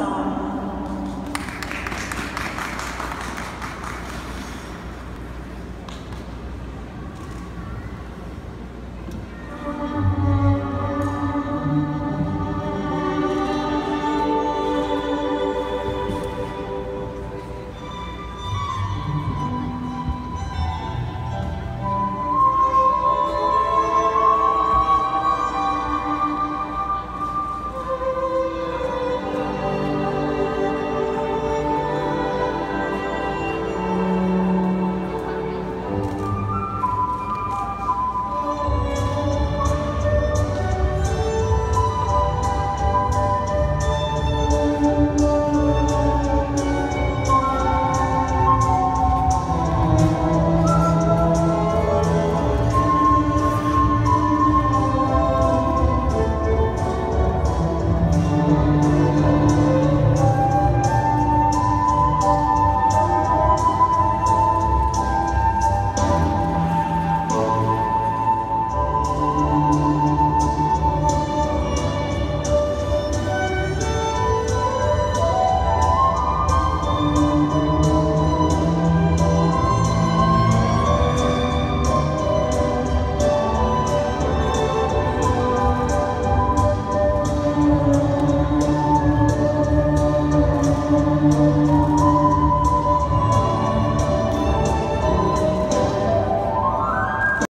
สอง